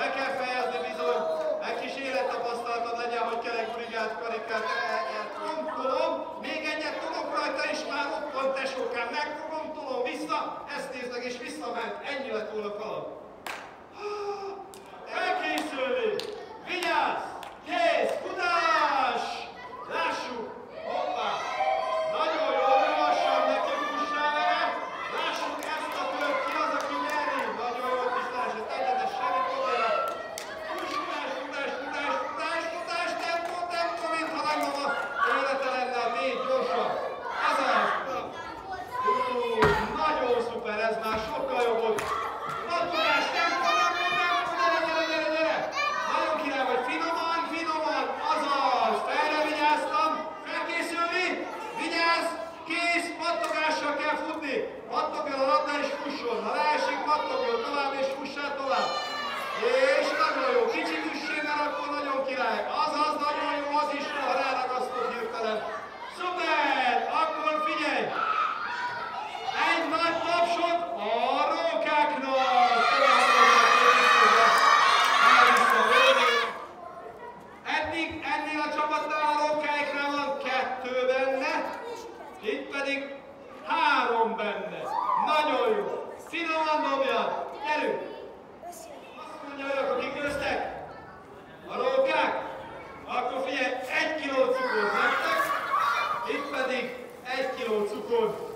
be kell fejezni bizony, meg kis élettapasztalatom legyen, hogy kell kerek brigát karikát tolom, még egyet tudok rajta is már ott van tesókám, megtudom, tolom vissza, ezt néznek és visszament, ennyi lett volna kalap. kicsi üssé, mert akkor nagyon király. Az az nagyon jó az is, ha ráragasztod hirtelen. Szuper! Akkor figyelj! Egy nagy tapsot a rókáknak! Eddig ennél a csapatnál a rókák Lord.